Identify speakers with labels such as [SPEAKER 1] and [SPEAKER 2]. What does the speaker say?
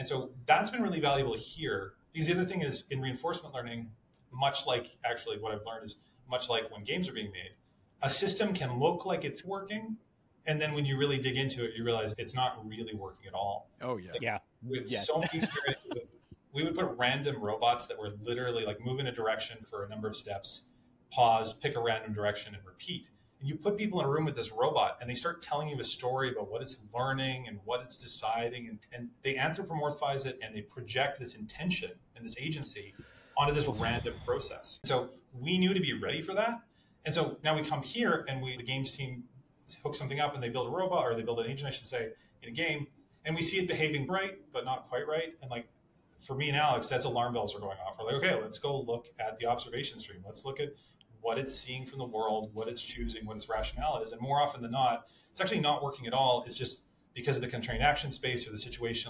[SPEAKER 1] And so that's been really valuable here. Because the other thing is in reinforcement learning, much like actually what I've learned is much like when games are being made, a system can look like it's working. And then when you really dig into it, you realize it's not really working at all.
[SPEAKER 2] Oh, yeah.
[SPEAKER 3] Yeah.
[SPEAKER 1] With
[SPEAKER 3] Yeah.
[SPEAKER 1] so many experiences with, we would put random robots that were literally like move in a direction for a number of steps, pause, pick a random direction, and repeat. And you put people in a room with this robot and they start telling you a story about what it's learning and what it's deciding. And, and they anthropomorphize it and they project this intention and this agency onto this random process. So we knew to be ready for that. And so now we come here and we, the games team hook something up and they build a robot or they build an agent, I should say, in a game. And we see it behaving right, but not quite right. And like for me and Alex, that's alarm bells are going off. We're like, okay, let's go look at the observation stream. Let's look at what it's seeing from the world, what it's choosing, what its rationale is. And more often than not, it's actually not working at all. It's just because of the constrained action space or the situation